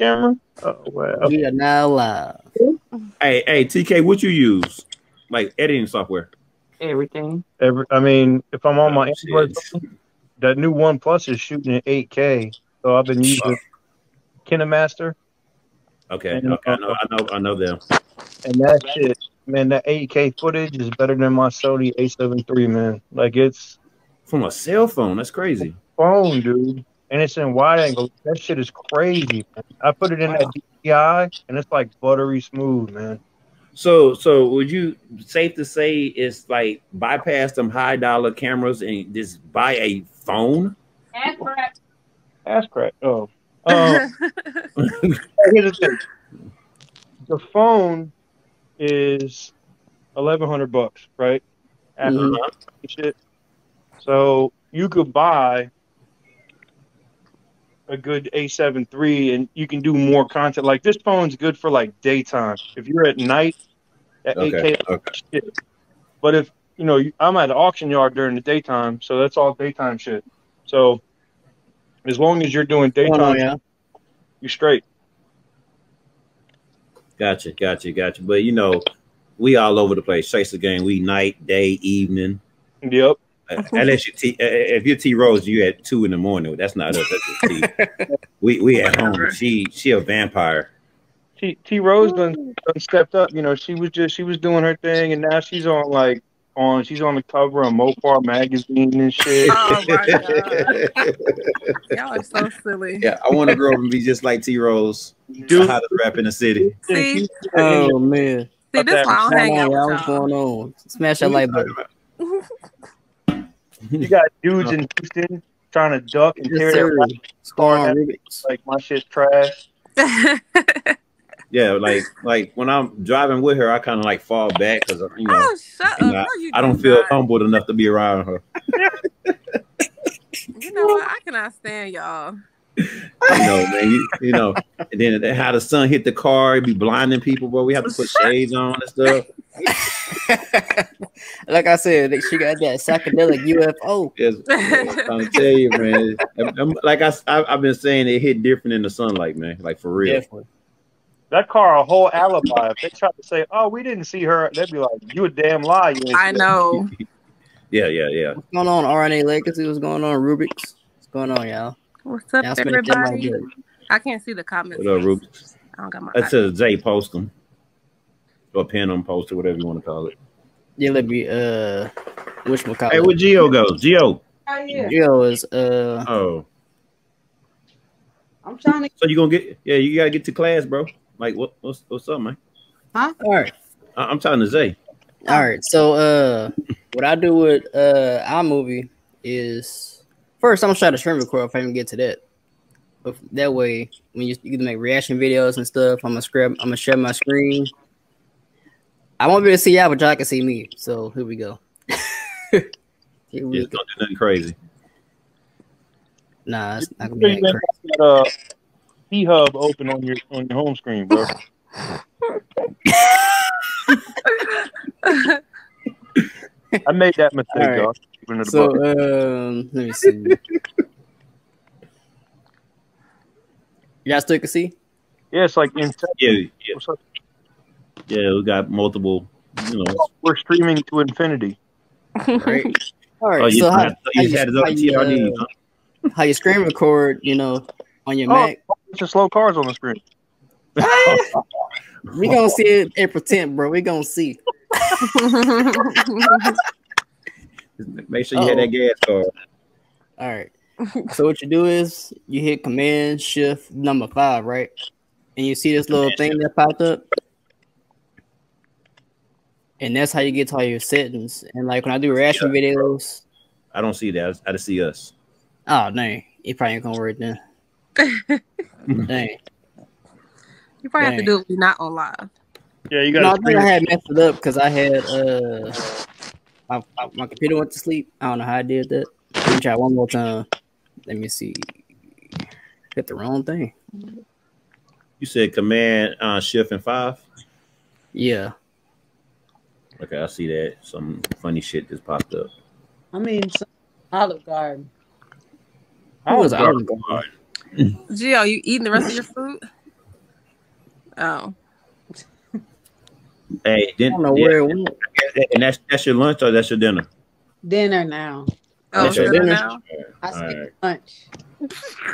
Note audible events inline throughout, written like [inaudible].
camera? Oh wow. We are now live. Hey, hey, TK, what you use? Like editing software? Everything. Every, I mean, if I'm on my Oh, Android, that new OnePlus is shooting at 8K. So I've been using KineMaster, Okay, okay, I know, uh, I know, I know them. and that shit, man, that 8K footage is better than my Sony A7 III, man. Like it's From a cell phone, that's crazy. phone, dude, and it's in wide angle. That shit is crazy. Man. I put it in that DPI, and it's like buttery smooth, man. So, so would you safe to say it's like bypass them high dollar cameras and just buy a phone? That's correct. That's correct. Oh. Um, [laughs] here's the thing. The phone is eleven hundred bucks, right? After Mhm. shit. So you could buy a good A7 III and you can do more content. Like this phone's good for like daytime. If you're at night, at Okay, 8K, okay. shit. But if you know, I'm at the auction yard during the daytime, so that's all daytime shit. So as long as you're doing oh, What's going on, daytime, yeah? you're straight. Gotcha, gotcha, gotcha. But you know, we all over the place. Chase the game. We night, day, evening. Yep. Uh, Unless you T, uh, if you're Tee Roze, you at two in the morning. That's not us. That's just T. [laughs] we we at home. She she a vampire. T Tee Roze done, done stepped up. You know, she was just she was doing her thing, and now she's on like on she's on the cover of Mopar magazine and shit. Oh my god, [laughs] y'all are so silly. yeah, I want to grow up and be just like Tee Roze, the Dude, to rap in the city. See, Oh man. see, this why I don't hang out y'all? What's going on? Smash that like button. [laughs] you got dudes in [laughs] Houston trying to duck and tear Yes, their sir. life What's going on, Rubik's? like my shit's trash. Yeah, like like when I'm driving with her, I kind of like fall back because you know oh, shut up! you know, No, you I don't do feel not. humbled enough to be around her. You know what? I cannot stand y'all. You know, man. You, you know, and then how the sun hit the car, it'd be blinding people, but we have to put [laughs] shades on and stuff. [laughs] like I said, she got that psychedelic UFO. [laughs] Yes, I'm trying to tell you, man. I'm- I'm- like I, I, have been saying, it hit different in the sunlight, man. Like for real. Definitely. That car a whole alibi. If they try to say, "Oh, we didn't see her," they'd be like, "You a damn lie." You I know. Yeah, yeah, yeah. What's going on, RNA Legacy? What's going on, Rubik's? What's going on, y'all? What's up, Y'all smash that like everybody? I can't see the comments. What up, Ruby? I don't got my. That's a Jay post them or pin them, post or whatever you want to call it. Yeah, let me uh which one? Hey, where Gio goes? Gio. Oh yeah. Gio is uh Oh, I'm trying to. so you gonna get? Yeah, you gotta get to class, bro. Like what? What's what's up, man? Huh? All right. I, I'm talking to Zay. All right. So uh what I do with uh iMovie is first I'm gonna try to screen record if I even get to that. But that way when you, you can make reaction videos and stuff, I'm gonna scrap I'm gonna share my screen. I won't be able to see y'all, but y'all can see me. So here we go. [laughs] here we Just go. don't do nothing crazy. Nah, it's not gonna be you that got crazy. that uh, P Hub open on your on your home screen, bro. [laughs] I made that mistake, All right. y'all. Open it So above. um let me see. [laughs] y'all still can see? yeah, it's like in Yeah, yeah, yeah. We got multiple. You know. we're streaming to infinity. [laughs] Right. All right. Oh, you, so how, you, you had it up how you, TRD. uh, huh? how you screen record, you know, on your Oh. Mac. It's just slow cars on the screen. [laughs] We gonna see it April 10th, bro. We gonna see. Make sure you had that gas card. All right. So what you do is you hit Command Shift number five, right? And you see this little thing that popped up. And that's how you get to all your settings. And like when I do reaction videos, I don't see that. I just see us. oh dang, it probably ain't gonna work then. [laughs] dang. You probably have to do it not on live. Yeah, you got. No, I think I had messed it up because I had uh my, my, my computer went to sleep. I don't know how I did that. Let me try one more time. Let me see. Hit the wrong thing. You said Command uh, Shift and five. Yeah. Okay, I see that. Some funny shit just popped up. I mean, some Olive Garden. I was Olive Olive Garden. [clears throat] Gio, you eating the rest of your food? Oh. Hey, I don't know yeah, where it went. And that's that's your lunch or that's your dinner? Dinner now. Oh, That's your dinner dinner? now? I All said right. lunch.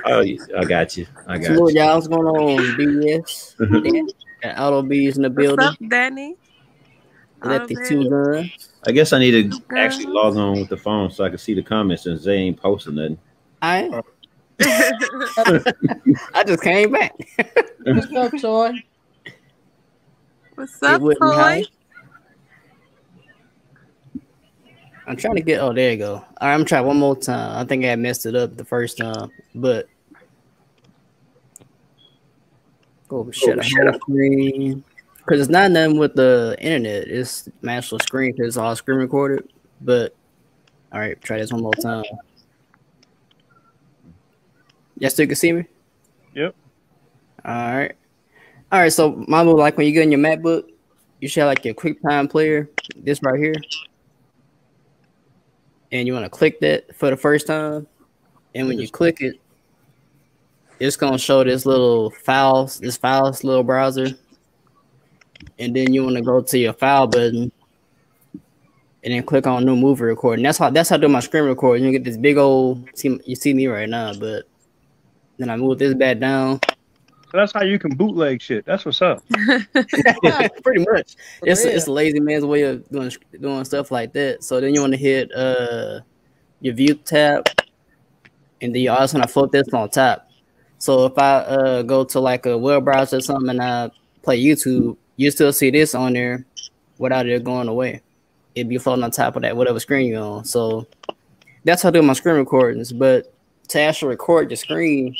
Oh, yeah, I got you. I got Salute you. y'all. What's going on, BS? Dan, [laughs] and Auto B's in the What's building. up, Danny? Let the two guns. I guess I need to Okay. actually log on with the phone so I can see the comments since they ain't posting nothing. I am. [laughs] [laughs] I just came back. What's up, Toy? What's up, with me, Toy? I'm trying to get. Oh, there you go. All right, I'm trying one more time. I think I messed it up the first time, but oh shit, Oh, I shut had a screen because it's not nothing with the internet. It's my actual screen because it's all screen recorded. But all right, try this one more time. Y'all still can see me? Yep. All right. All right. So, my move, like when you get in your MacBook, you should have like your QuickTime player, this right here. And you want to click that for the first time. And when you click it, it's gonna show this little files, this files little browser. And then you want to go to your file button and then click on new movie recording. That's how that's how I do my screen recording. You get this big old see you see me right now, but then I move this back down. So that's how you can bootleg shit. That's what's up. [laughs] [laughs] Pretty much. For It's real. it's a lazy man's way of doing doing stuff like that. So then you want to hit uh your view tab, and then you also want to float this on top. So if I uh go to like a web browser or something and I play YouTube, you still see this on there without it going away. It'd be floating on top of that whatever screen you're on. So that's how I do my screen recordings. But to actually record your screen,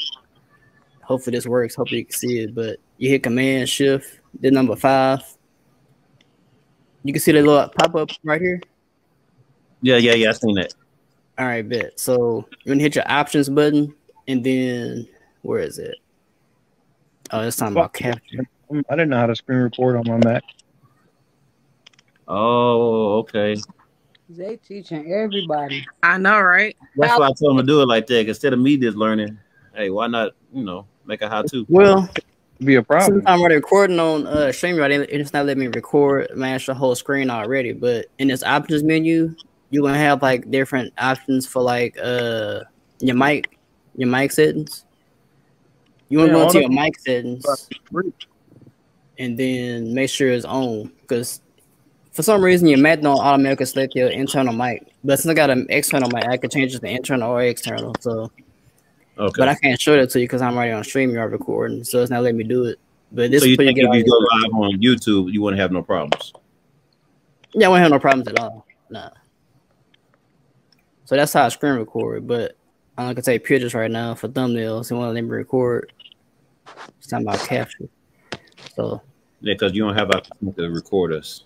hopefully this works. Hopefully you can see it. But you hit Command Shift, then number five. You can see the little pop up right here. Yeah, yeah, yeah. I seen that. All right, bet. So you're gonna hit your options button, and then where is it? Oh, it's talking about capture. I didn't know how to screen record on my Mac. Oh, okay. They teaching everybody. I know, right? That's why I told him to do it like that. Instead of me just learning, hey, why not? You know, make a how to. Well, be a problem. since I'm already recording on uh StreamYard, it- it's not letting me record my the whole screen already. But in this options menu, you're gonna have like different options for like uh your mic, your mic settings. You want to Yeah, go all into your mic settings. and then make sure it's on because for some reason your Mac don't automatically select your internal mic, but since I got an external mic, I can change it to internal or external. So, Okay. but I can't show that to you because I'm already on stream. You're recording, so it's not letting me do it. But this so you think if you go live on YouTube, you wouldn't have no problems? Yeah, I won't have no problems at all. Nah. So that's how I screen record, but uh, I'm not gonna take pictures right now for thumbnails and want to let me record. It's talking about capture. So Yeah, because you don't have a to record us.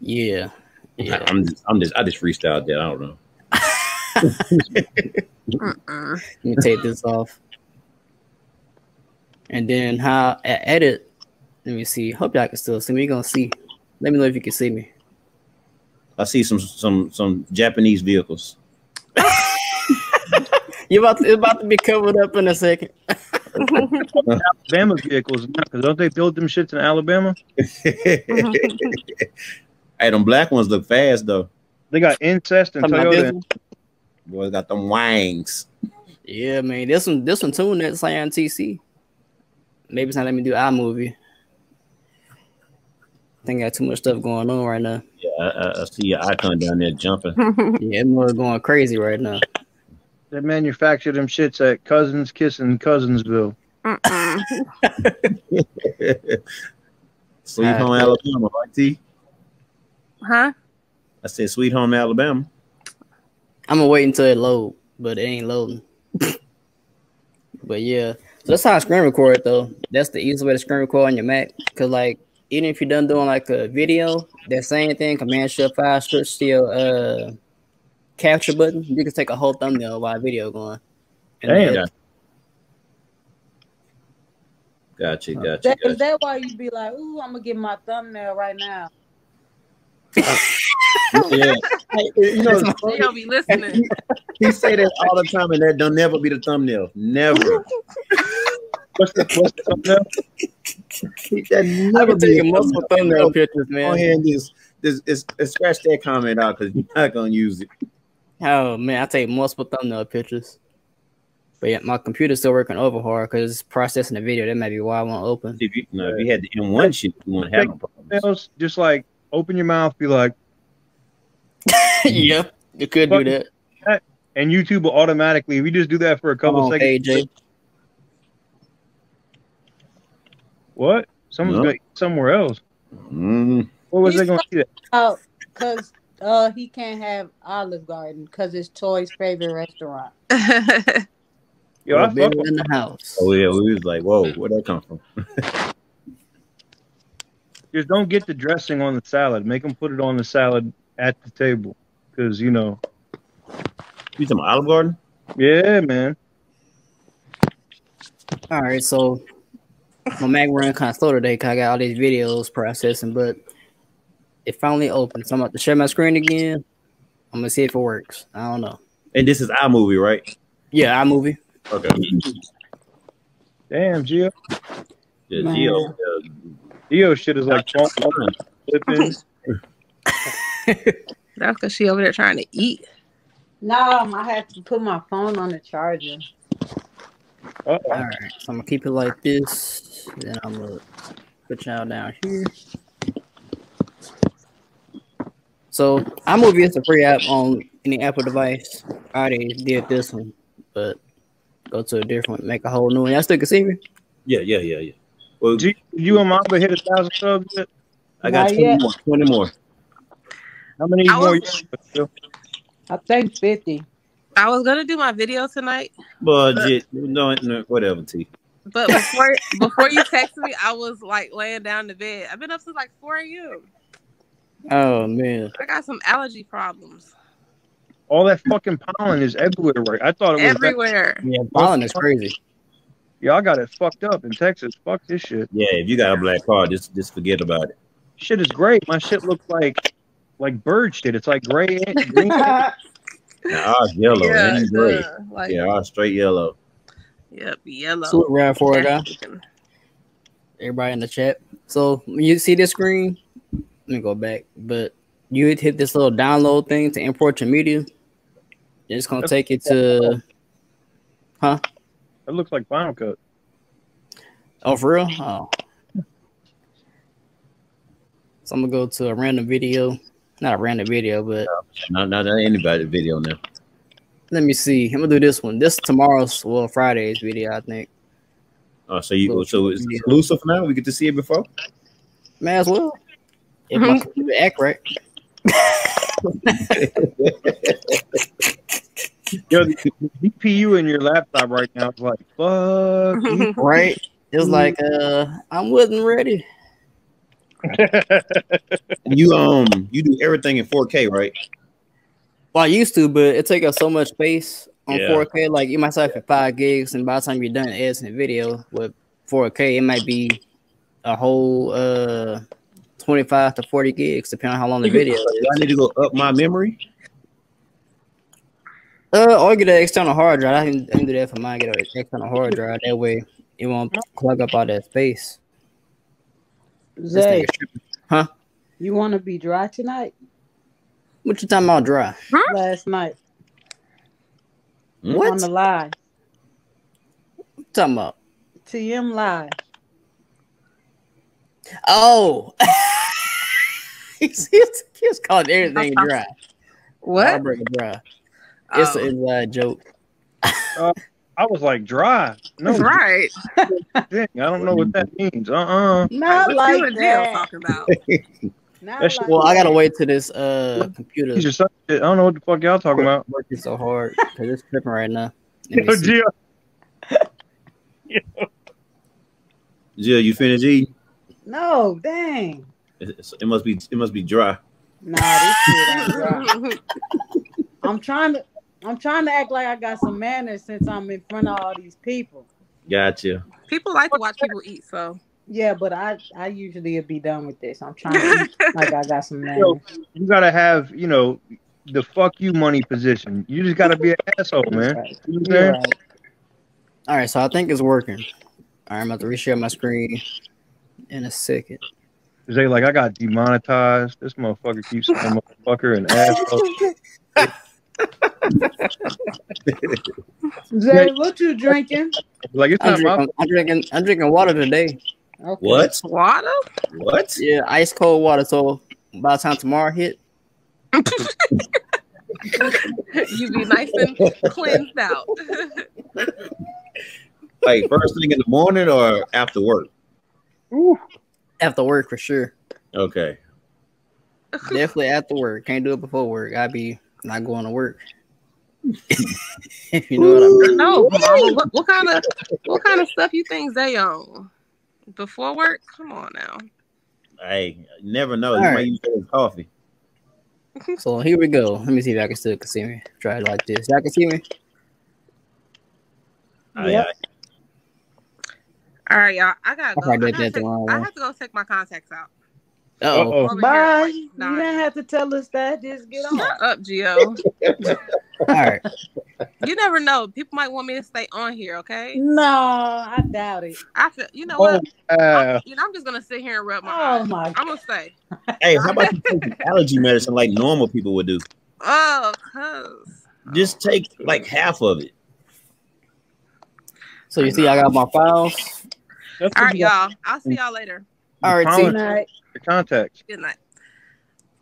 yeah, yeah. I'm just, I'm just, I just freestyled that. I don't know. [laughs] Let me take this off. And then how I edit. Let me see. Hope y'all can still see me. You're gonna see. Let me know if you can see me. I see some, some, some Japanese vehicles. [laughs] You about to, it's about to be covered up in a second. [laughs] Alabama vehicles, because don't they build them shits in Alabama? hey, them black ones look fast though. They got incest and Talking about this Toyota. One? Boy, got them wangs. Yeah, man. This one, this one too. That's like on TC. Maybe it's not letting me do iMovie. I think I got too much stuff going on right now. Yeah, I, I, I see your icon down there jumping. [laughs] Yeah, it's going crazy right now. They manufacture them shits at Cousins Kissing Cousinsville. Mm-mm. [laughs] Sweet Home Alabama, right? T. Huh? I said Sweet Home Alabama. I'm gonna wait until it load, but it ain't loading. [laughs] but yeah, so that's how I screen record though. That's the easiest way to screen record on your Mac. Cause like even if you're done doing like a video, that same thing, Command Shift Five, switch to your uh capture button. You can take a whole thumbnail while video going. And Damn. then- Gotcha, gotcha, That, is gotcha. that why you'd be like, ooh, I'm gonna get my thumbnail right now? [laughs] Yeah. [laughs] You know, it's funny. They gonna be listening. [laughs] he say that all the time, and that don't never be the thumbnail. Never. [laughs] what's the what's the thumbnail? That I've never been be taking multiple thumbnail pictures, Go man. ahead and just, just, just, just scratch that comment out because you're not gonna use it. Oh man, I take multiple thumbnail pictures. But yeah, my computer's still working over hard because it's processing the video. That might be why I won't open. If you, no, if you had the M1 shit, you wouldn't have no problems. Just like open your mouth, be like, [laughs] yep, you could do that. and YouTube will automatically. If you just do that for a couple on, seconds, AJ. what? Someone's No. going somewhere else. Mm. What was He's they going to see that? Oh, cause uh he can't have Olive Garden because it's Toy's favorite restaurant. [laughs] Yo, I Well, baby in the house. Oh yeah, we was like, whoa, where'd that come from? Just don't get the dressing on the salad. Make them put it on the salad at the table. Because, you know, You talking about Olive Garden? yeah, man. All right, so my Mac ran kind of slow today because I got all these videos processing, but it finally opened. So I'm about to share my screen again. I'm gonna see if it works. I don't know. And this is iMovie, right? Yeah, iMovie. Okay. Damn, Gio. Yeah, Man. Gio, uh, shit is like flipping. That's because she over there trying to eat. No, um, I have to put my phone on the charger. Uh-oh. All right, so I'm gonna keep it like this. Then I'm gonna put y'all down here. So iMovie is a free app on any Apple device. I already did this one, but go to a different one, make a whole new one. Y'all still can see me? yeah, yeah, yeah, yeah. Well, G, you and Mamba hit a thousand subs yet? I got 20 more. 20 more. How many I more? was- you I think fifty. I was gonna do my video tonight, Budget, no, no, whatever, T. but before [laughs] before you texted me, I was like laying down in bed. I've been up since like 4 a.m. Oh man. I got some allergy problems All that fucking pollen is everywhere. Right? I thought it was. That, everywhere. Yeah, pollen is crazy. y'all got it fucked up in Texas. Fuck this shit. Yeah, if you got a black car, just just forget about it. Shit is great. My shit looks like like bird shit. It's like gray and [laughs] green. Now, ours yellow, yeah, and gray. uh, like Yeah, ours straight yellow. yep, yellow. So round for it, guy. African. Everybody in the chat. So when you see this screen, let me go back. But you hit, hit this little download thing to import your media. It's gonna take you to huh? It looks like Final Cut. oh for real? Oh. So I'm gonna go to a random video. Not a random video, but no, not, not anybody video now. let me see. I'm gonna do this one. This tomorrow's well Friday's video, I think. Oh, so you so it's exclusive now. We get to see it before. May as well. If mm-hmm. my computer act right. [laughs] Yo, the, the DPU in your laptop right now is like fuck. Mm-hmm. Right? It's mm-hmm. like uh I wasn't ready. You um you do everything in 4K, right? Well, I used to, but it takes up so much space on Yeah. 4K. Like you might start at five gigs, and by the time you're done editing the video with 4K, it might be a whole uh 25 to 40 gigs, depending on how long the video. is. [laughs] Do I need to go up my memory? Uh, or get an external hard drive. I can, I can do that for mine. Get an external hard drive. That way, it won't clog up all that space. This Zay, is tripping. you want to be dry tonight? What you talking about dry? Last night Hmm? on What? the live, What you talking about? TM live. Oh, [laughs] he's, he's, he's called everything dry. What? Heartbreak dry. It's Oh, an inside joke. I was like dry. No, right. thing. I don't know what that means. Uh uh Not what like you and Jill that. talking about? [laughs] Not That's- like Well, I gotta wait till this uh computer These are some shit. I don't know what the fuck y'all talking about. working so hard because it's tripping right now. Let Yo, me see. Gio, [laughs] Jill, you finished eating? No, dang. It, it must be it must be dry. Nah, this shit ain't dry. [laughs] I'm trying to. I'm trying to act like I got some manners since I'm in front of all these people. Gotcha. People like to watch people eat, so Yeah, but I I usually be done with this. I'm trying to eat [laughs] like I got some manners. you gotta have, you know, the fuck you money position. You just gotta be an asshole, man. Right. You know what I'm You're saying? right. All right, so I think it's working. I'm about to reshare my screen in a second. They like I got demonetized. This motherfucker keeps saying motherfucker and asshole. [laughs] Jay, what you drinking? Like it's I'm not drinking, I'm drinking. I'm drinking water today. Okay. What? Water? What? Yeah, ice cold water. So by the time tomorrow hit, you be nice and cleansed out. [laughs] Like first thing in the morning or after work? after work for sure. Okay. [laughs] Definitely after work. Can't do it before work. I'd be not going to work. if [laughs] you know what I mean. no, mama, what, what kind of what kind of stuff you think they on before work? Come on now. I never know. All You right. might use coffee. So here we go. Let me see if I can still can see me. Try it like this. Y'all can see me? I- Yep. I- All right, y'all. I gotta I go. I, probably did gotta take, I have to go take my contacts out. Uh-oh. Uh-oh. Bye. You like, dying. didn't have to tell us that. Just get on. Shut up, Gio. [laughs] All right. You never know. People might want me to stay on here. Okay. No, I doubt it. I feel. You know Oh, what? uh, I'm, you know, I'm just gonna sit here and rub my Oh eyes. my I'm gonna stay. Hey, how about you take allergy medicine like normal people would do? Oh, cause Just take like half of it. So you see I got my files. that's all you got y'all. I'll see y'all later. All right, Promise. see. Good night. Your contacts. Good night.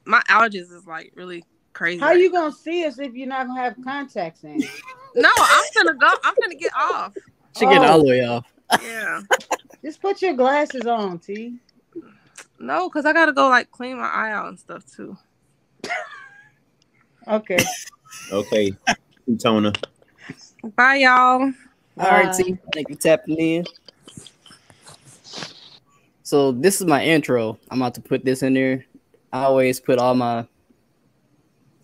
My allergies is like really crazy. How you gonna see us if you're not gonna have contacts in? [laughs] No, I'm gonna go. I'm gonna get off. She get Oh. all the way off. Yeah. [laughs] Just put your glasses on, T. No, cause I gotta go like clean my eye out and stuff too. [laughs] Okay. Okay. Tona. Bye, y'all. All right, Bye. T. Thank you tapping in. So this is my intro. I'm about to put this in there. I always put all my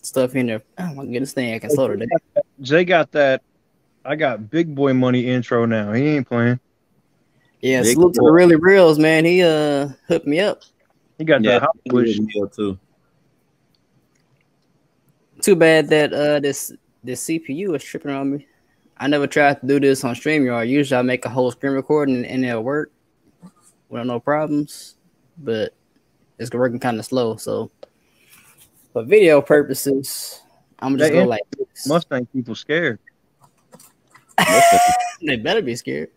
stuff in there. Oh my goodness, thing I can slow today. Jay got that. I got big boy money intro now. He ain't playing. Yeah, Big salute to boy. the really reals, man. He uh hooked me up. He got Yeah, that Hollywood shit. too. Too bad that uh this this CPU is tripping on me. I never tried to do this on StreamYard. Usually I make a whole screen recording and it'll work without no problems, but it's working kind of slow. So for video purposes, I'm just That go in- like this. Mustang people scared. [laughs] they better be scared.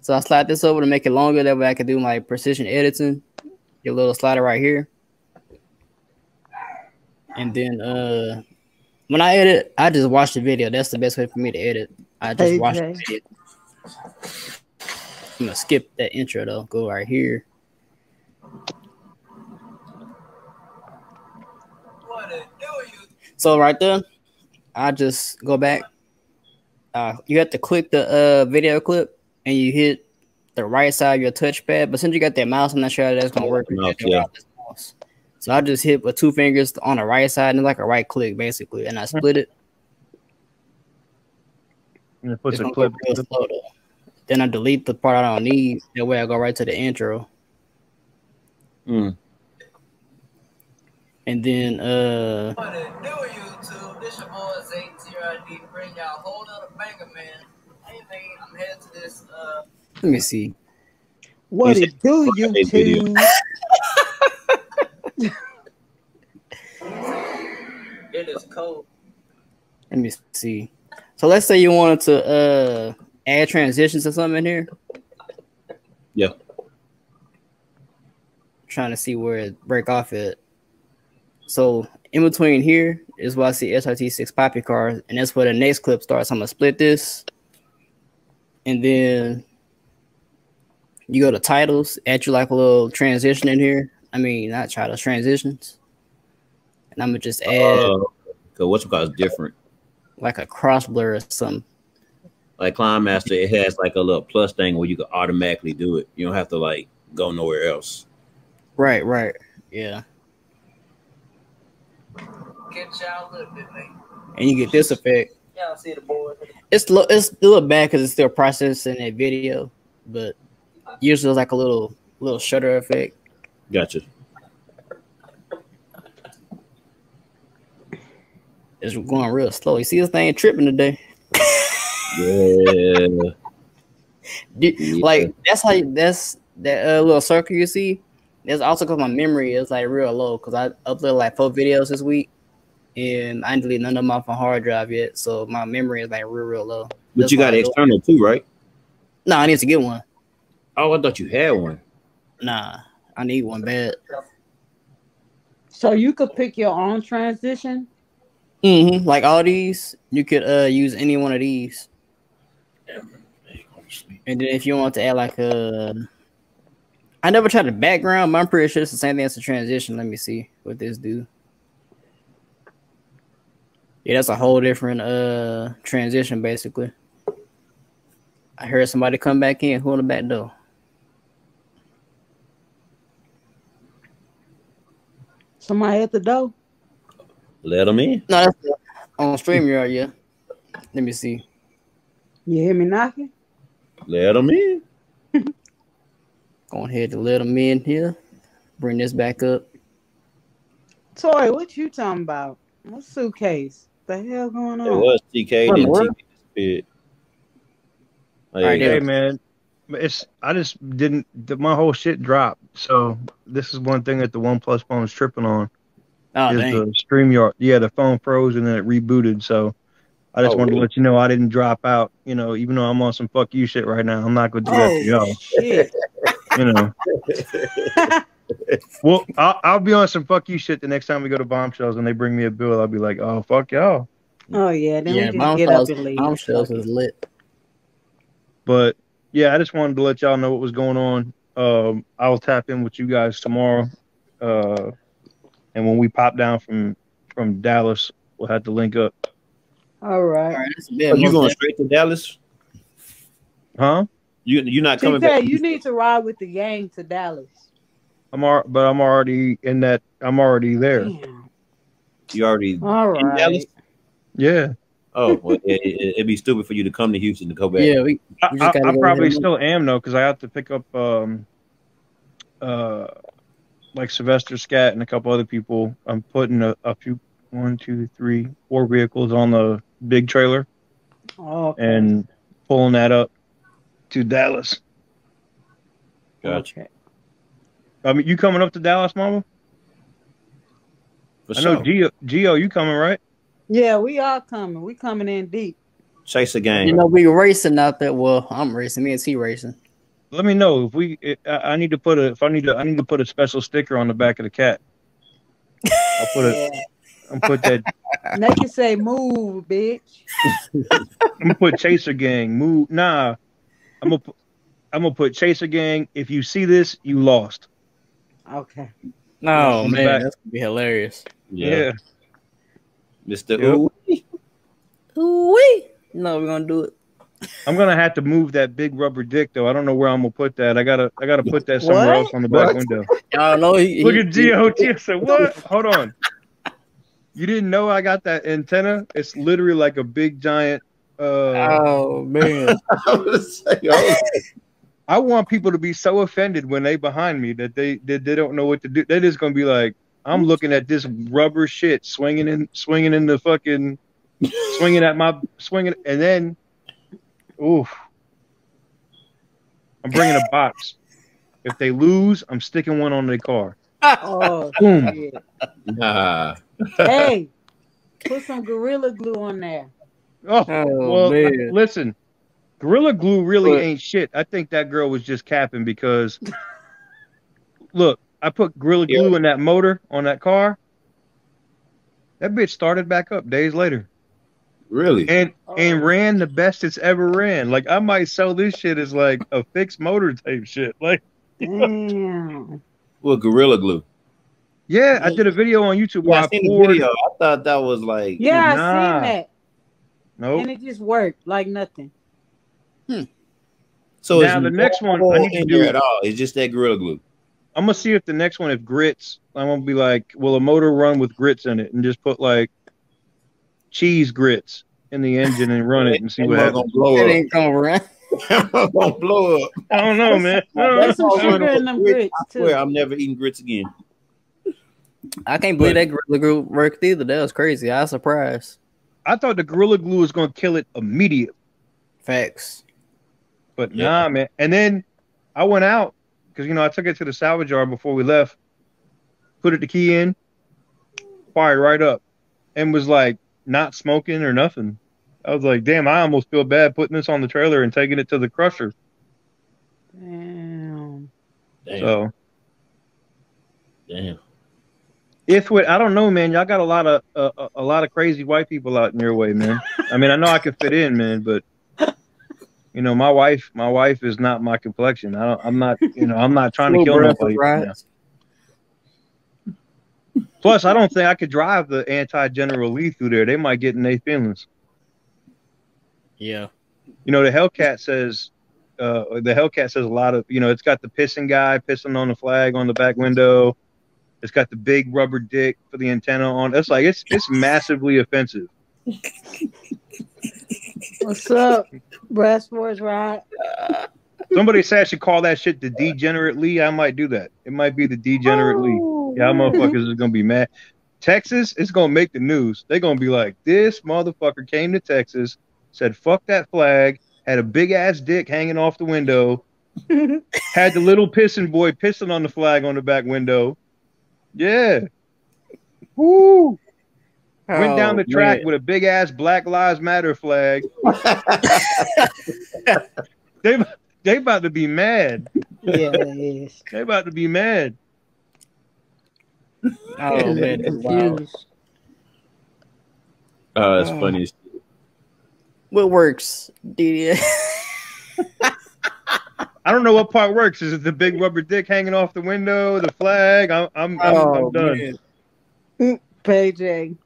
So I slide this over to make it longer. That way I can do my precision editing. Your little slider right here. And then uh when I edit, I just watch the video. That's the best way for me to edit. I just Hey, watch Jay. the video. I'm gonna skip that intro though. Go right here. So right there, I just go back. Uh, you have to click the uh video clip and you hit the right side of your touchpad. But since you got that mouse, I'm not sure how that's gonna work. Mouse, yeah. So I just hit with two fingers on the right side and like a right click basically, and I split it. And it puts It's a clip. go real slow, though. Then I delete the part I don't need. That way I go right to the intro. Mm. And then uh What it do, YouTube? This your boy Zay TRD bring y'all a whole nother banger, man. Hey, man, I'm headed to this, uh, let me see. What You it do, you two? [laughs] it is cold. Let me see. So let's say you wanted to uh add transitions or something in here. Yeah. Trying to see where it break off at. So in between here is where I see SRT6 Papi cars, and that's where the next clip starts. I'm gonna split this, and then you go to titles, add you like a little transition in here. I mean, not titles, transitions. And I'm gonna just add Uh, Cause what's is different. like a cross blur or something. Like KineMaster, it has like a little plus thing where you can automatically do it. You don't have to like go nowhere else. Right, right. Yeah. Get y'all a little bit. And you get this effect. Y'all see the board? It's lo- it's a little bad because it's still processing that video, but usually it's like a little little shutter effect. Gotcha. It's going real slow. You see this thing tripping today. Yeah. Do- Yeah. Like that's how you, that's that uh, little circle you see. That's also because my memory is like real low because I uploaded like four videos this week, and I didn't delete none of them off my hard drive yet. So my memory is like real real low. But That's you got I do- external too, right? No, I need to get one. Oh, I thought you had one. Nah, I need one bad. So you could pick your own transition. hmm Like all these, you could uh use any one of these. And then if you want to add like a, I never tried the background, but I'm pretty sure it's the same thing as the transition. Let me see what this do. Yeah, that's a whole different uh transition basically. I heard somebody come back in. Who on the back door? Somebody at the door. Let them in. No, that's the, on StreamYard. Yeah. Let me see. You hear me knocking? Let them in. Go ahead to let them in here. Bring this back up. Toy, what you talking about? What suitcase? The hell going on? It was TK. What, Then what? TK disappeared. Alright, yeah. Hey man, it's I just didn't. My whole shit dropped. So this is one thing that the OnePlus phone is tripping on. Oh is dang. the StreamYard. Yeah, the phone froze and then it rebooted. So I just Oh, wanted to let you know I didn't drop out. You know, even though I'm on some fuck you shit right now, I'm not gonna do that to y'all. Oh shit! You know. Well, I'll, I'll be on some fuck you shit the next time we go to bombshells and they bring me a bill. I'll be like, oh fuck y'all. Oh yeah, then Yeah, we just Mount get up and leave. Mount Shells is lit. But yeah, I just wanted to let y'all know what was going on. Um, I'll tap in with you guys tomorrow. Uh, and when we pop down from from Dallas, we'll have to link up. All All right. right, that's Oh, you Most going straight to Dallas? Huh? You you not coming back? You need to ride with the gang to Dallas. I'm al- but I'm already in that. I'm already there. Damn. You already All in Dallas? Yeah, Oh, well, it, it, it'd be stupid for you to come to Houston to go back. yeah, we, I, We just I, I go probably ahead and- still am though, because I have to pick up um, uh, like Sylvester Scat and a couple other people. I'm putting a, a few, one, two, three, four vehicles on the big trailer oh, Okay. and pulling that up to Dallas. Gotcha. Okay. I mean, you coming up to Dallas, Mama? For I know sure. Geo, Geo, you coming right? Yeah, we are coming. We coming in deep. Chaser Gang. you know, we racing out there. Well, I'm racing. Me and T racing. Let me know if we. I I need to put a. If I need to, I need to put a special sticker on the back of the cat. I'll put it. Yeah. I'm put that. [laughs] Make it say move, bitch. [laughs] I'm gonna put Chaser Gang. Move. Nah. I'm gonna. I'm gonna put Chaser Gang. If you see this, you lost. Okay. No On the man, back. that's gonna be hilarious. Yeah. Mr. Yep. Ooh. Ooh-wee. No, we're gonna do it. I'm gonna have to move that big rubber dick though. I don't know where I'm gonna put that. I gotta. I gotta put that somewhere What? else on the back What? window. Y'all know he, Look he- at Gio. Gio said, [laughs] "What? Hold on. You didn't know I got that antenna? It's literally like a big giant. Uh, Oh man. [laughs] I was gonna oh, I want people to be so offended when they behind me that they that they don't know what to do. They're just gonna be like, I'm looking at this rubber shit swinging in, swinging in the fucking, swinging at my swinging, and then, oof, I'm bringing a box. If they lose, I'm sticking one on their car. Oh Boom. shit. nah. Hey, [laughs] put some gorilla glue on there. Oh, Oh, well, man. Uh, listen, Gorilla Glue really Look. ain't shit. I think that girl was just capping because, [laughs] look, I put Gorilla Yeah. Glue in that motor on that car. That bitch started back up days later Really? and Oh. and ran the best it's ever ran. Like I might sell this shit as like a fixed motor type shit. Like, Damn. Well, Gorilla Glue. yeah, I did a video on YouTube Yeah, where I I seen the video. I thought that was like. Yeah, I seen that. Nope. And it just worked like nothing. Hmm. So Now it's the next one, no I need to do- at all. It's just that Gorilla Glue. I'm gonna see if the next one, if grits, I'm gonna be like, will a motor run with grits in it, and just put like cheese grits in the engine and run it and see what happens. blow It up. ain't gonna run. That mother gonna blow up. I don't know, man. I don't some know. all sugar right. in them grits I too. swear, I'm never eating grits again. I can't believe that Gorilla Glue worked either. That was crazy. I was surprised. I thought the gorilla glue was gonna kill it immediately. Facts. But Yeah. nah, man. And then I went out because you know I took it to the salvage yard before we left. Put it the key in, fired right up, and was like not smoking or nothing. I was like, damn, I almost feel bad putting this on the trailer and taking it to the crusher. Damn. Damn. So Damn. if we, I don't know, man, y'all got a lot of uh, a- a lot of crazy white people out in your way, man. I mean, I know I could fit in, man, but you know, my wife, my wife is not my complexion. I don't, I'm not, you know, I'm not trying to kill breath nobody. right Plus, I don't think I could drive the anti General Lee through there. They might get in their feelings. Yeah. You know, the Hellcat says, uh, the Hellcat says a lot of, you know, it's got the pissing guy pissing on the flag on the back window. It's got the big rubber dick for the antenna on. It's like it's it's massively offensive. What's up, Brass Sports Rod? Somebody said I should call that shit the degenerate Lee. I might do that. It might be the degenerate Lee. Y'all motherfuckers is gonna be mad. Texas is gonna make the news. They're gonna be like, this motherfucker came to Texas, said fuck that flag, had a big ass dick hanging off the window, [laughs] had the little pissing boy pissing on the flag on the back window. Yeah. Woo. Went down the Oh, track man. with a big ass Black Lives Matter flag. [laughs] they they about to be mad. yeah, it is. They about to be mad. Oh man, that's wild. Confused. Oh, uh, that's Oh. funny. as What works, DDA? I don't know what part works. Is it the big rubber dick hanging off the window, the flag? I'm I'm, I'm, Oh, I'm done. man. PJ.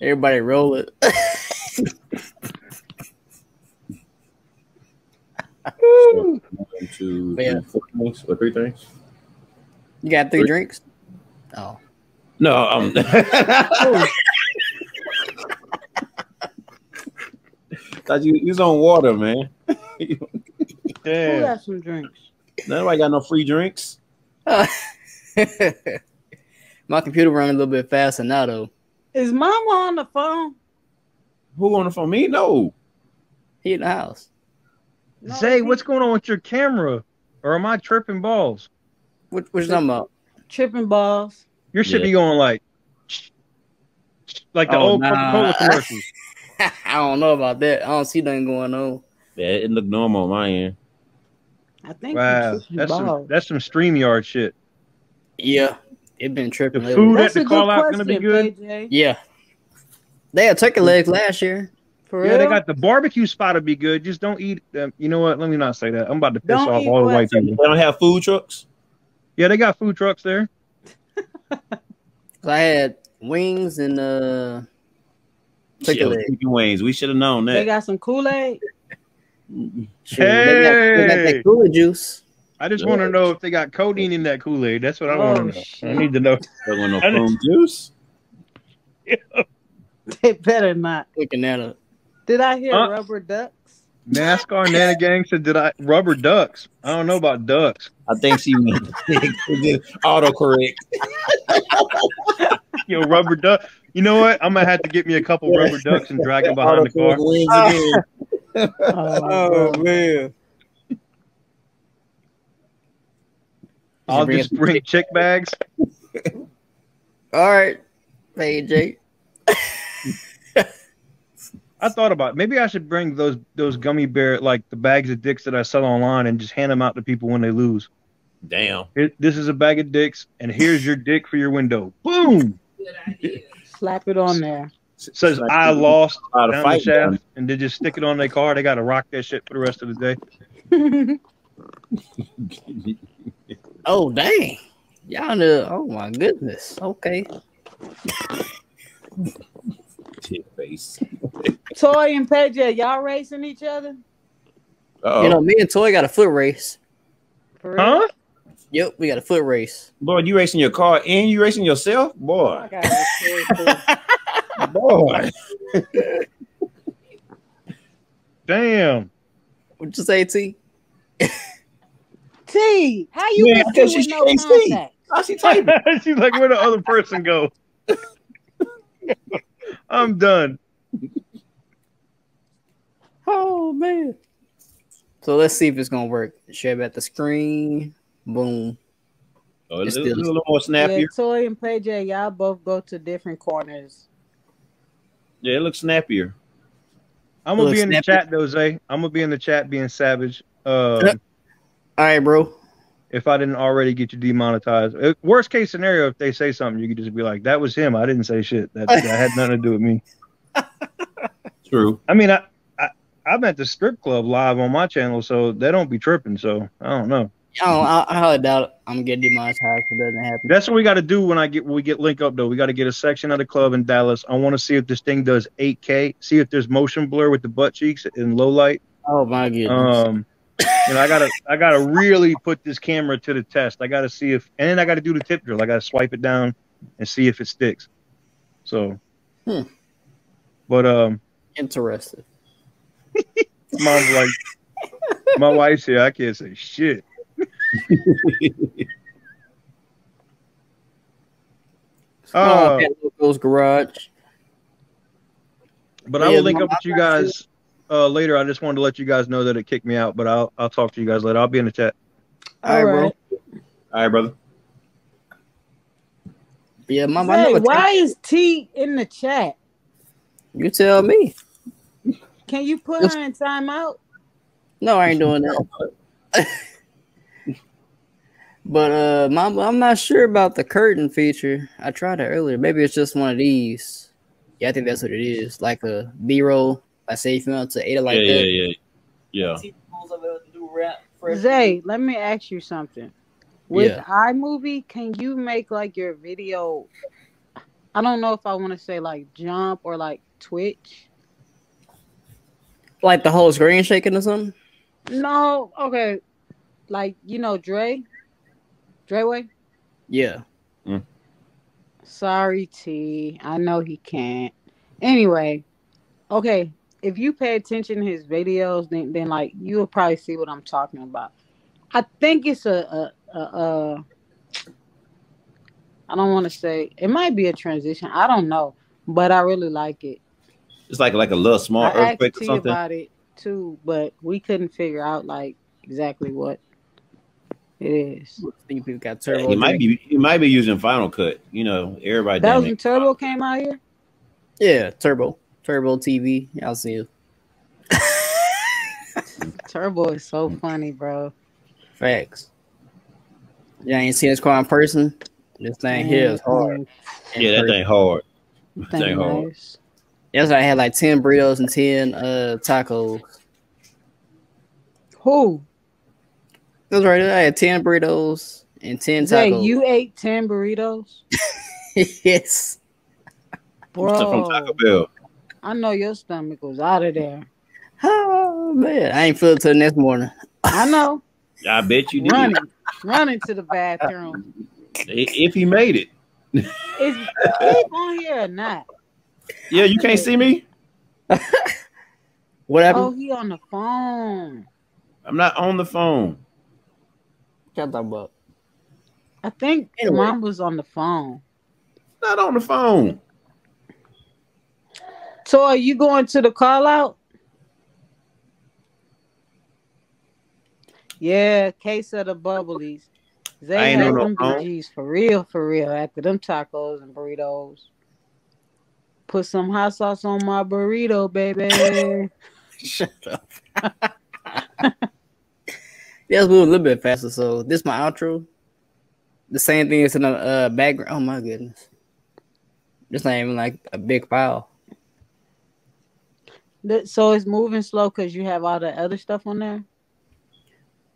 Everybody roll it. One, two, Yeah. four things or three things. You got three drinks? Oh. No, um, [laughs] [laughs] [laughs] thought you, you was on water, man. [laughs] Who got some drinks? Nobody got no free drinks. Uh, [laughs] my computer running a little bit faster now though. Is Mama on the phone? Who on the phone? Me? No. He in the house. No, Zay, he- what's going on with your camera? Or am I tripping balls? What what you talking about? tripping balls? Your shit Yeah. be going like like the Oh, old nah. Coca-Cola [laughs] commercials. [laughs] I don't know about that. I don't see nothing going on. Yeah, it looked normal on my end. I think Wow, you tripping that's some that's some StreamYard shit. Yeah. It been tripping lately. food at the call out question, gonna be good. PJ. Yeah. They had turkey legs last year. For Yeah, real? they got the barbecue spot to be good. Just don't eat them. You know what? Let me not say that. I'm about to piss Don't off all the white people. They don't have food trucks. Yeah, they got food trucks there. [laughs] I had wings and uh turkey Shit, chicken wings. We should have known that. They got some Kool Aid. Shit, they, got, they got Hey! that cooler juice. I just want to know if they got codeine in that Kool Aid. That's what I want Oh, to know. I need to know. [laughs] There was no I didn't- juice. [laughs] They better not. Looking at it. Did I hear Uh, rubber ducks? NASCAR Nana Gang said, "Did I rubber ducks? I don't know about ducks. I think she meant [laughs] autocorrect. Yo, rubber duck. You know what? I'm gonna have to get me a couple rubber ducks and drag them behind the car. Autocorrect wings again. Oh, bro. Oh, man. I'll just bring chick bags. All right. Hey Jake. I thought about it. maybe I should bring those those gummy bear like the bags of dicks that I sell online and just hand them out to people when they lose. Damn. Here, this is a bag of dicks, and here's your dick for your window. Boom. Good idea. [laughs] Slap it on there. Says I lost A lot down the fight. shaft, and they just stick it on their car. They got to rock that shit for the rest of the day. [laughs] Oh dang. Y'all know. Oh my goodness. Okay. Face. Toy and PJ, y'all racing each other? Uh-oh. You know, me and Toy got a foot race. Huh? Yep, we got a foot race. Boy, you racing your car and you racing yourself? Boy. got. [laughs] Boy. Damn. What'd you say, T? T, how you Man, yeah, because with she no can't see. contact? How's [laughs] she typing? She's like, where the other person go? [laughs] I'm done. Oh man. So let's see if it's gonna work. Share at the screen. Boom. Oh, It's it's, a little more Yeah, snappier. Toy and PJ, y'all both go to different corners. Yeah, it looks snappier. I'm gonna be in the chat though, Zay. I'm gonna be in the chat being savage. Um, All right, bro. if I didn't already get you demonetized. Uh, Worst case scenario, if they say something, you could just be like, "That was him. I didn't say shit. That, that had nothing to do with me." [laughs] True. I mean, I, I I'm at the strip club live on my channel, so they don't be tripping. So I don't know. I don't. I, I highly doubt I'm gonna get demonetized if it doesn't happen. That's what we got to do when I get when we get link up though. We got to get a section of the club in Dallas. I want to see if this thing does 8K. See if there's motion blur with the butt cheeks in low light. Oh my goodness. Um, you know, I gotta I gotta really put this camera to the test. I gotta see if, and then I gotta do the tip drill. I gotta swipe it down and see if it sticks. So, Hmm. but um, Interesting. [laughs] mom's like, my wife's here. I can't say shit. [laughs] Oh, Uh, Loco's garage. But I will link up with you guys uh, later. I just wanted to let you guys know that it kicked me out, but I'll I'll talk to you guys later. I'll be in the chat. All right, bro. Alright. Brother. Yeah, my, my Zay, number. why is T in the chat? You tell me. Can you put her in timeout? No, I ain't doing that. [laughs] but uh, my, I'm not sure about the curtain feature. I tried it earlier. Maybe it's just one of these. Yeah, I think that's what it is. Like a B-roll. I say if you want to eat it like yeah, that. yeah, yeah, yeah. Zay, let me ask you something. With Yeah. iMovie, can you make like your video? I don't know if I want to say like jump or like twitch. Like the whole screen shaking or something. No, okay, like you know Dre, Dreyway. Yeah. Mm. Sorry, T. I know he can't. Anyway, okay. If you pay attention to his videos, then then like you'll probably see what I'm talking about. I think it's a a, a, a I don't want to say it might be a transition. I don't know, but I really like it. It's like like a little small I asked earthquake or something. about it too, but we couldn't figure out like exactly what it is. think people got turbo. He might be he might be using Final Cut. You know, everybody. That was when it. Turbo came out here. Yeah, turbo. Turbo TV. I'll see you. [laughs] Turbo is so funny, bro. Facts. Yeah, I ain't seen this car in person. This thing here is hard. in Yeah, that person. thing hard. Thank Dang hard. nice. Yes, I had like ten burritos and ten uh tacos. Who? That's right. I had ten burritos and ten Zay, tacos. you ate 10 burritos? [laughs] yes. Stuff from Bro, Taco Bell. I know your stomach was out of there. Oh man, I ain't feel it till next morning. I know. [laughs] I bet you did. running, running to the bathroom. If he made it. Is he on here or not? Yeah, you can't see me. What happened? Oh, he on the phone. I'm not on the phone. What y'all talking about? I think Anyway. mom was on the phone. Not on the phone. So are you going to the call out? Yeah, case of the bubblies. I They ain't had on no them phone. BGs for real, for real. After them tacos and burritos. Put some hot sauce on my burrito, baby. [laughs] Shut up. [laughs] yeah, let's move a little bit faster. So this my outro. The same thing is in the uh, background. Oh my goodness. This not even like a big file. So it's moving slow because you have all the other stuff on there.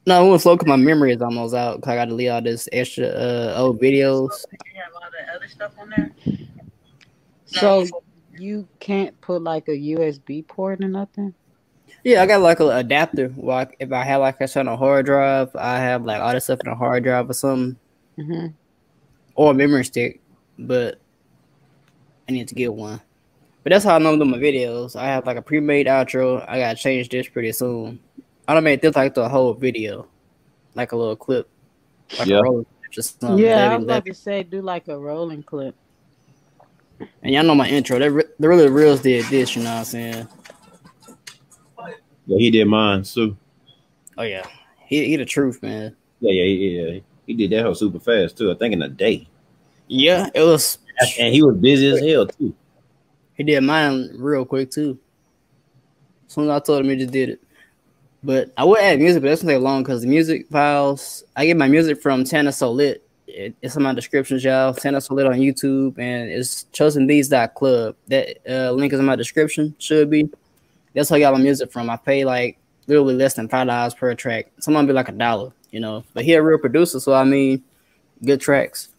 No, it was slow because my memory is almost out. Cause I got to delete all this extra uh, old videos. You have all the other stuff on there. So you can't put like a USB port or nothing. Yeah, I got like an adapter. Like if I have like a certain hard drive, I have like all this stuff in a hard drive or something, hmm or a memory stick. But I need to get one. But that's how I know do my videos. I have like a pre-made outro. I gotta change this pretty soon. I don't make this like the whole video, like a little clip, like Yeah. a roller clip, just yeah, I heavy, was about to say do like a rolling clip. And y'all know my intro. They re- the really reals did this. You know what I'm saying? Yeah, he did mine too. Oh yeah, he he the truth, man. Yeah, yeah, yeah. yeah. He did that whole super fast too. I think in a day, Yeah, it was. and he was busy as hell too. He did mine real quick too. As soon as I told him, he just did it. But I would add music, but that's gonna take long because the music files. I get my music from Tana Solit. It, it's in my descriptions, y'all. Tana Solit on YouTube, and it's chosenbeats.club. That uh, link is in my description. Should be. That's how I got my music from. I pay like literally less than five dollars per track. Someone be like a dollar, you know. But he a real producer, so I mean, good tracks.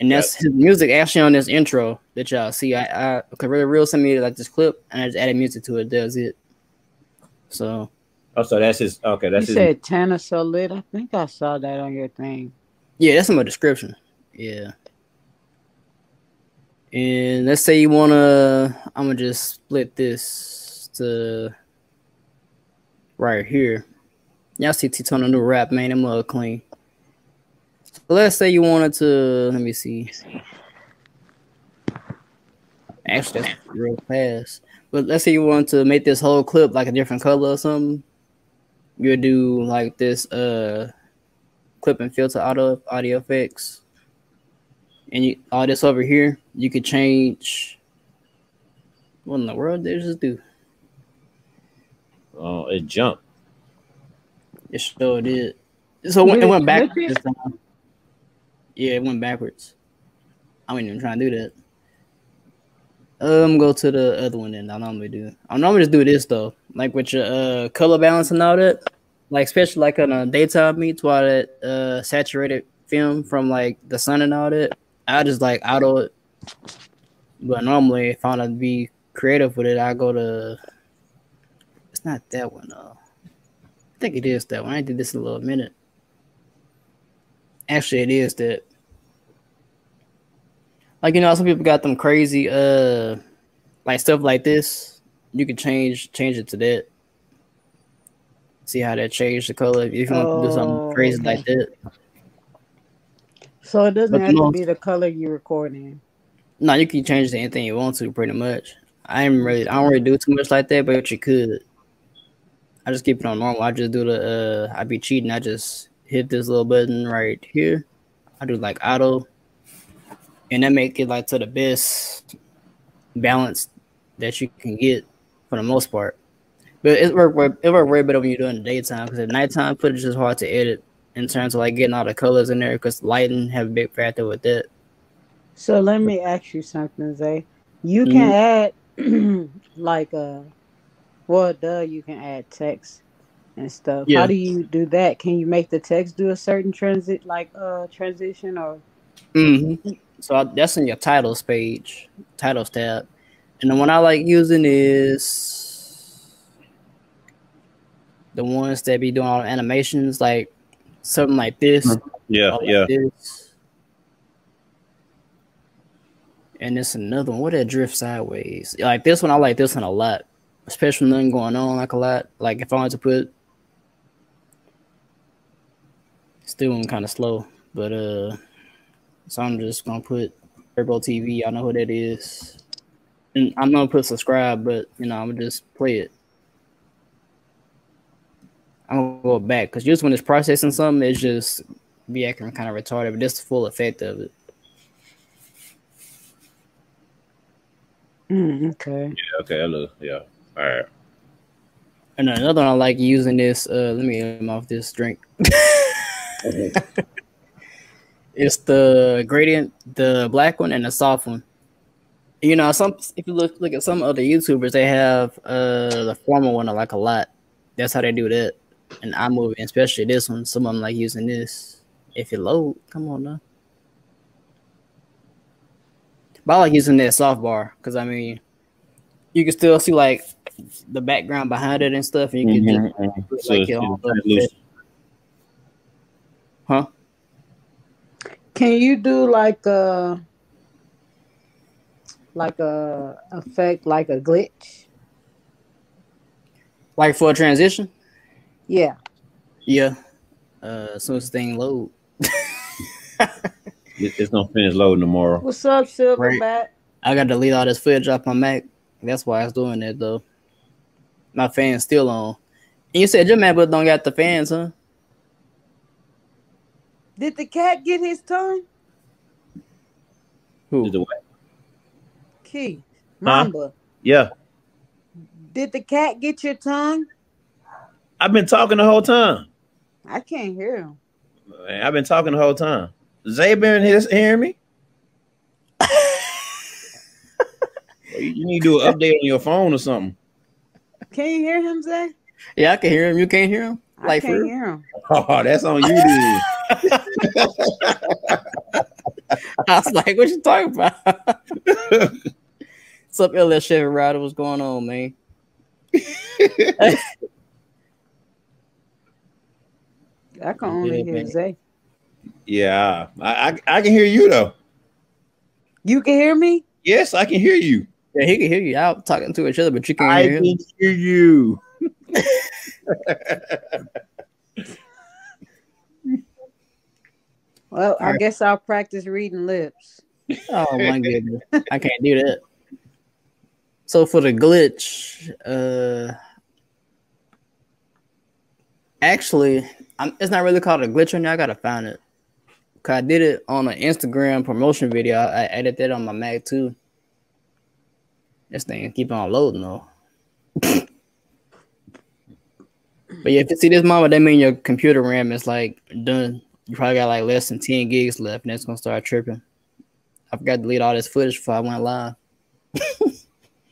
And that's his music actually on this intro that y'all see. I I could really real sent me like this clip and I just added music to it. Does it? So Oh, so that's his. Okay, You that's his. said Tana so lit. I think I saw that on your thing. yeah, that's in my description. Yeah. And let's say you wanna, I'm gonna just split this right here. Y'all see T-Tone new rap, man. That mug clean. So let's say you wanted to. Let me see. Actually, that's real fast. But let's say you want to make this whole clip like a different color or something. You would do like this uh clip and filter auto audio effects. And you all this over here, you could change what in the world did just do? Oh, it jumped. It sure did. So it went, it went backwards it? this time. Yeah, it went backwards. I wasn't even trying to do that. Um, go to the other one then. I normally do. I normally just do this though, like with your uh color balance and all that. Like especially like on a daytime meets while that uh saturated film from like the sun and all that. I just like auto it. But normally, if I want to be creative with it, I go to. Not that one though. I think it is that one. I did this in a little minute. Actually, it is that. Like you know, some people got them crazy, uh, like stuff like this. You can change change it to that. See how that changed the color. If you want to do something Oh, crazy okay. like that. So it doesn't But have to be the color you're recording. No, you can change it to anything you want to, pretty much. I am really, I don't really do too much like that, but you could. I just keep it on normal. I just do the, uh, I be cheating. I just hit this little button right here. I do like auto, and that make it like to the best balance that you can get for the most part. But it work, way- it work way better when you're doing the daytime because at nighttime footage is hard to edit in terms of like getting all the colors in there because lighting have a big factor with it. So let me ask you something, Zay. You can add [clears throat] like uh well duh you can add text and stuff. Yeah. How do you do that? Can you make the text do a certain transit like uh transition or hmm So I, that's in your titles page, titles tab, and the one I like using is the ones that be doing all the animations, like something like this, Yeah, like yeah. this. And it's another one. What that drift sideways? Like this one, I like this one a lot, especially when nothing going on like a lot. Like if I wanted to put, still kind of slow, but uh. So I'm just gonna put Turbo TV. I know who that is. And I'm gonna put subscribe, but you know, I'm gonna just play it. I'm gonna go back because just when it's processing something, it's just be acting kind of retarded, but that's the full effect of it. Mm, okay. Yeah, okay, I look. Yeah. All right. And another one I like using this, uh let me get off this drink. [laughs] it's the gradient, the black one and the soft one. You know, some if you look look at some other YouTubers, they have uh the former one I like a lot. That's how they do that. And I iMovie, especially this one, some of them like using this. If it load, come on now. But I like using that soft bar because I mean, you can still see like the background behind it and stuff, and you can just Mhm, mhm. put, So like it's your own little translucent. effect. Huh? Can you do like a like a effect like a glitch? Like for a transition? Yeah. Yeah. Uh, as soon as the thing load. [laughs] It's gonna finish loading tomorrow. What's up, Silverback? Right. I got to delete all this footage off my Mac. That's why I was doing that though. My fan's still on, And You said your man but don't got the fans, huh? Did the cat get his tongue? Who? Did the what? Key. Mamba. Yeah, Did the cat get your tongue? I've been talking the whole time. I can't hear him. Man, I've been talking the whole time. Zay been here hearing me? [laughs] Well, you you need to do an update on your phone or something. Can you hear him, Zay? Yeah, I can hear him. You can't hear him. I Like for can't hear him. Oh, that's on you, dude. [laughs] I was like, "What you talking about?" [laughs] What's up, LS Chevy Rider? What's going on, man? [laughs] I can only Yeah, hear man. Zay. yeah, I, I I can hear you though. You can hear me? Yes, I can hear you. Yeah, he can hear you out talking to each other, but you can't I hear him. can hear you. [laughs] Well, I Alright. guess I'll practice reading lips. Oh my goodness, I can't do that. So for the glitch, uh, actually, I'm, it's not really called a glitch on there. I gotta find it. Cause I did it on an Instagram promotion video. I, I edited that on my Mac too. This thing keep on loading though. [laughs] but yeah, if you see this mama, that mean your computer RAM is like done. You probably got like less than 10 gigs left, and it's gonna start tripping. I forgot to delete all this footage before I went live. [laughs]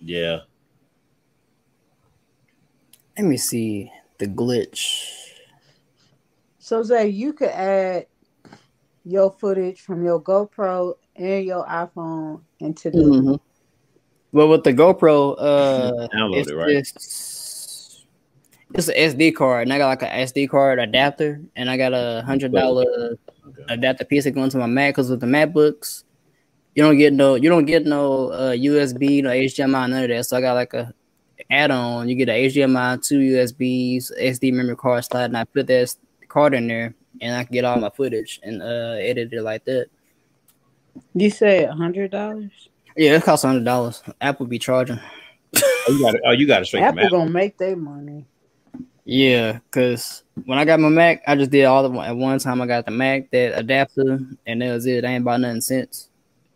Yeah. Let me see the glitch. So Zay, you could add your footage from your GoPro and your iPhone into the Mhm. Well, with the GoPro, uh, it's it, right? just it's an SD card, and I got like an SD card adapter, and I got a hundred dollar Okay. adapter piece that goes into my Mac. Because with the MacBooks, you don't get no, you don't get no uh, USB, no HDMI, none of that. So I got like a add-on. You get a HDMI, two USBs, SD memory card slot, and I put that card in there, and I can get all my footage and uh, edit it like that. You say a hundred dollars? Yeah, it costs hundred dollars. Apple be charging. Oh, you got it. Oh, you got it straight from Apple Apple. gonna make their money. Yeah, cause when I got my Mac, I just did all the at one time. I got the Mac, that adapter, and that was it. I ain't bought nothing since.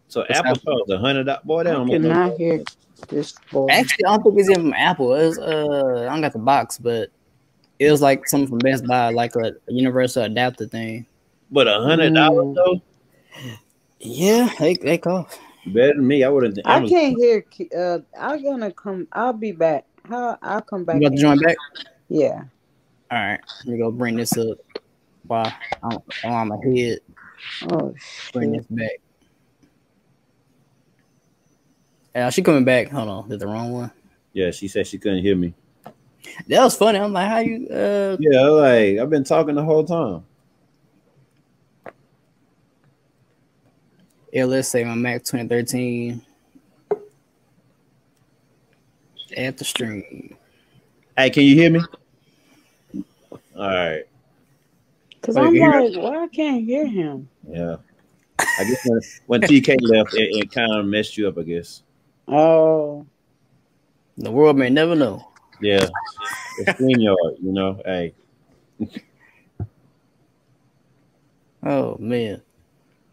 So What's Apple Apple? charged a hundred dollars. Boy, they I almost cannot hear this boy. Actually, I don't think it's even from Apple. It was, uh, I don't got the box, but it was like something from Best Buy, like a, universal adapter thing. But a hundred dollars Mm. though, Yeah, they they cost. Better than me. I wouldn't. I can't hear. Uh, I'm gonna come. I'll be back. How? I'll come back. You got to join back. Yeah. All right, let me go bring this up. Wow, I'm on my head. Oh Bring shit. this back. Yeah, she coming back. Hold on, did the wrong one. Yeah, she said she couldn't hear me. That was funny. I'm like, how you? Uh, Yeah, like I've been talking the whole time. Yeah, let's say my Mac 2013. At the stream. Hey, can you hear me? All right. Cause I'm like, why I can't hear him? Yeah. I guess when, when TK left, it, it kind of messed you up. I guess. Oh, The world may never know. Yeah. It's StreamYard, you know. Hey, [laughs] Oh man.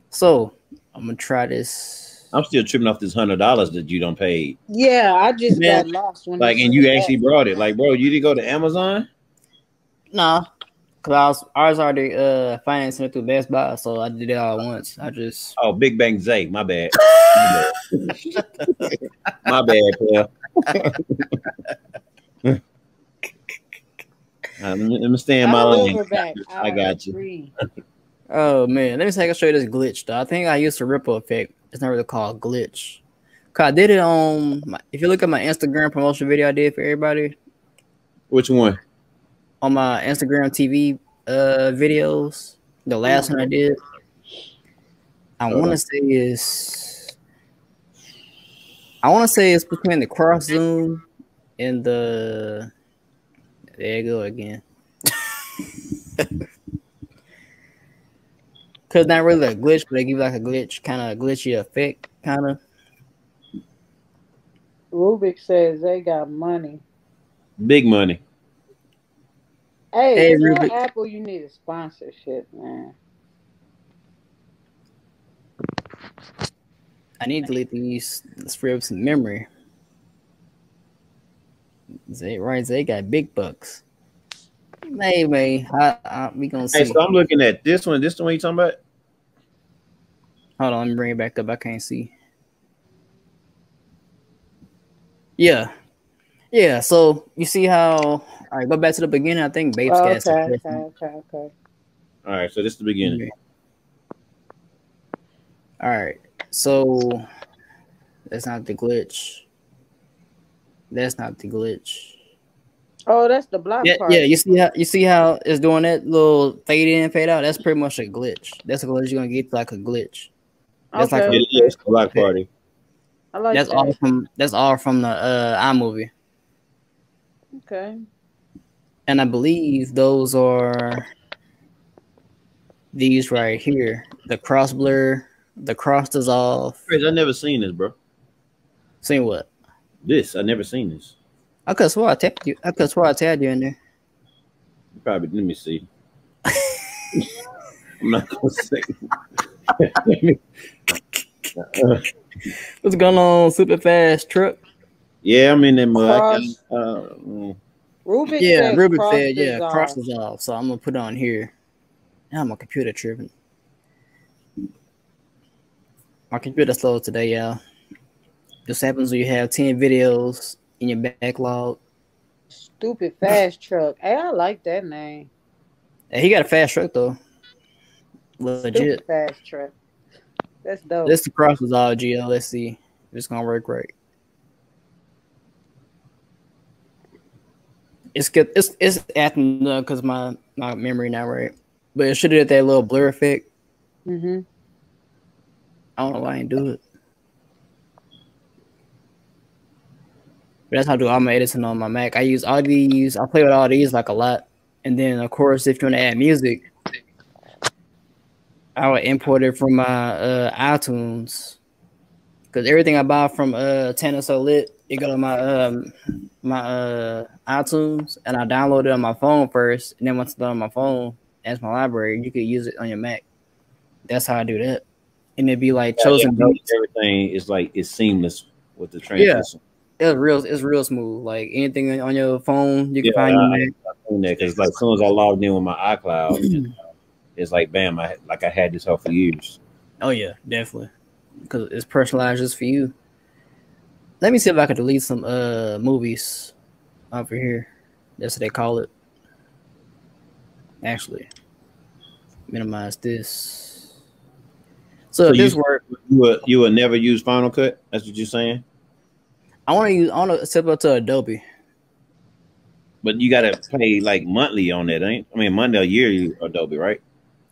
So I'm gonna try this. I'm still tripping off this hundred dollars that you don't pay. yeah. I just Yeah. got lost when Like, and said you that. actually brought it. Like, bro, you didn't go to Amazon. Nah. Cause I was I was already uh financing it through Best Buy, so I did it all at once. I just Oh, Big Bang Zay. My bad. My [laughs] bad, my bad pal. [laughs] Uh, let, me, let me stay in my lane. I got you. Oh man, let me take a show you this glitch though. I think I used a ripple effect. It's not really called glitch. Cause I did it on my, if you look at my Instagram promotion video I did for everybody, Which one? on my Instagram TV uh videos. The last one I did, I want on. to say is, I want to say it's between the cross zoom and the. There you go again. [laughs] Cause not really a glitch, but they give you like a glitch, kind of glitchy effect, kind of. Rubik says they got money. Big money. Hey, Hey, if you're Apple, you need a sponsorship, man. I need to delete these let's free up some memory. Zay right, Zay got big bucks. Maybe I, I, we gonna see. Hey, so I'm looking at this one. This the one you talking about? Hold on, let me bring it back up. I can't see. Yeah, yeah. So you see how? All right, go back to the beginning. I think Babes Oh, got okay, okay, okay, okay. All right, so this is the beginning. All right, so that's not the glitch. That's not the glitch. Oh, that's the block Yeah, part. yeah. You see how you see how it's doing that little fade in, fade out. That's pretty much a glitch. That's a glitch you're gonna get like a glitch. That's like okay, a- It is the Black Party. I like That's that. all from that's all from the uh iMovie, Okay. and I believe those are these right here. The cross blur, the cross dissolve. Chris, I never seen this, bro. Seen what? This I never seen this. I could swear I tagged you. I could swear I tagged you in there. Probably. Let me see. [laughs] I'm not gonna say. Let [laughs] me- What's going on? Super fast truck. yeah, I'm in that mud. I can- uh, mm. Rubik Yeah, said Ruben cross said yeah, dissolve. cross dissolve. So I'm gonna put it on here. Now my computer tripping. My computer slow today, y'all. This happens when you have 10 videos in your backlog. Stupid fast truck. Hey, I like that name. Hey, he got a fast truck though. Legit. Stupid fast truck. That's dope. This the cross all GL. Let's see if it's gonna work right. It's good. It's it's acting because my my memory not right, but it should have that little blur effect. hmm I don't know why I didn't do it. But that's how I do all my editing on my Mac. I use all these. I play with all these like a lot, and then of course, if you want to add music, I would import it from my uh, iTunes because everything I buy from uh Tanner So Lit, it go to my um my uh iTunes, and I download it on my phone first, and then once it's done on my phone as my library, you could use it on your Mac. That's how I do that, and it'd be like chosen Yeah, everything is like it's seamless with the transition. It's real. It's real smooth. Like anything on your phone, you can Yeah, find I- Mac. Doing that because like as soon as I logged in with my iCloud, [clears throat] it's like bam, I like I had this help for years. Oh yeah, definitely. Because it's personalized just for you. Let me see if I can delete some uh movies over here. That's what they call it. Actually, minimize this. So, So if you- this work, You will you will never use Final Cut. That's what you're saying. I want to use. I want to step up to Adobe. But you gotta pay like monthly on that, ain't? I mean, monthly or year, you Adobe, right?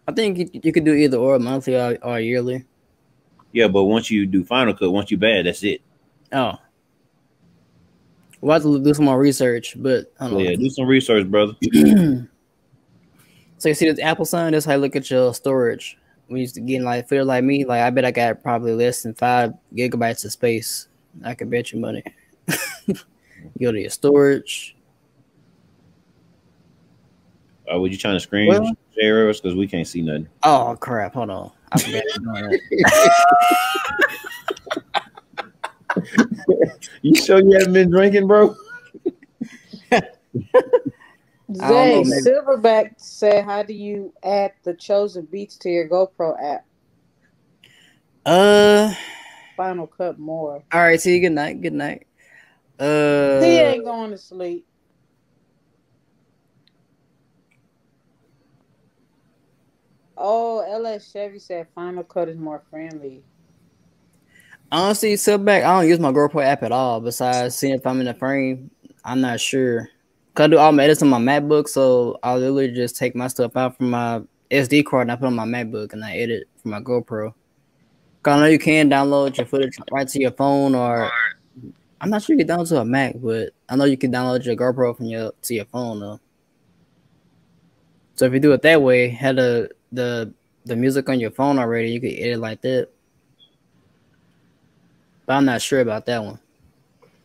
I think you, you could do either or monthly or, or yearly. Yeah, but once you do Final Cut, once you bad, that's it. Oh, we'll have to do some more research. But So on. yeah, do some research, brother. [clears throat] So you see this Apple sign? That's how you look at your storage. We used to get like feel like me, like I bet I got probably less than five gigabytes of space. I can bet you money. [laughs] go to your storage. Uh, were you trying to screen Well- share us because we can't see nothing? Oh crap! Hold on, I forgot to do that. [laughs] You sure you haven't been drinking, bro? [laughs] I Zay know, Silverback said, "How do you add the chosen beats to your GoPro app? Uh, Final Cut more. all right. See you. Good night. Good night. Uh, he ain't going to sleep. Oh, LS Chevy said Final Cut is more friendly. honestly, sit back. I don't use my GoPro app at all. Besides seeing if I'm in the frame, I'm not sure. Cause I do all my edits on my MacBook, so I'll literally just take my stuff out from my SD card and I put on my MacBook and I edit from my GoPro. I know you can download your footage right to your phone, or I'm not sure you can download to a Mac, but I know you can download your GoPro from your to your phone though. So if you do it that way, had the the the music on your phone already, you could edit like that. But I'm not sure about that one.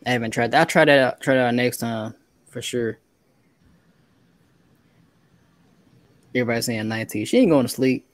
I haven't tried that. I'll try that out, try that out next time for sure. Everybody saying 19. She ain't going to sleep.